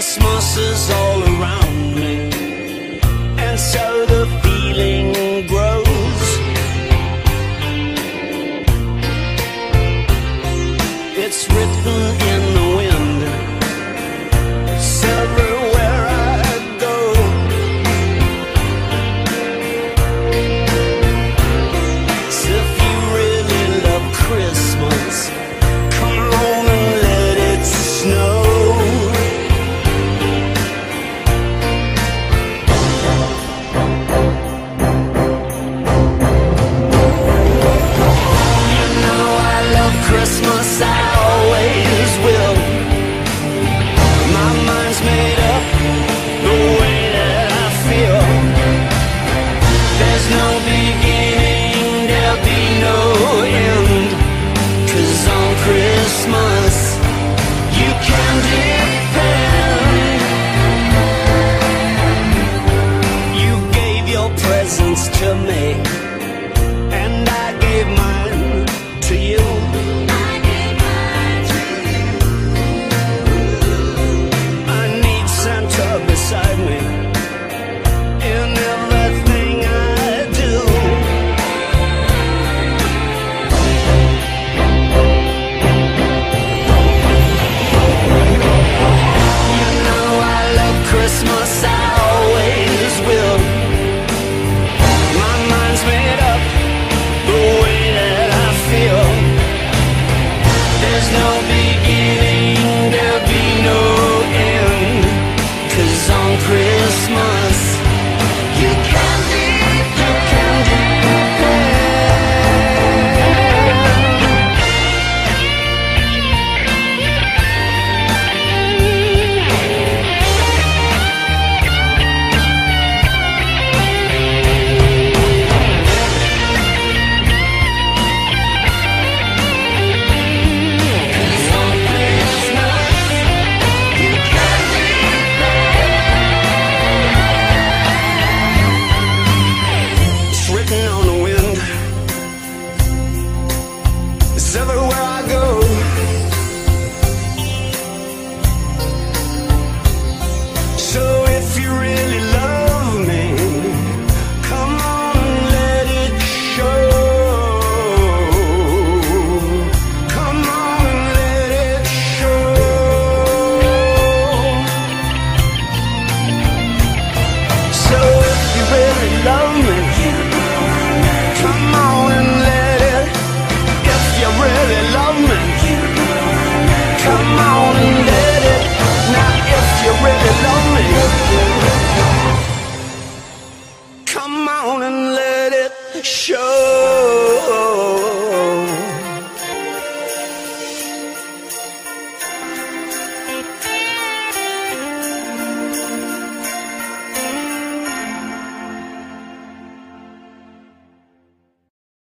Christmas is all around. show.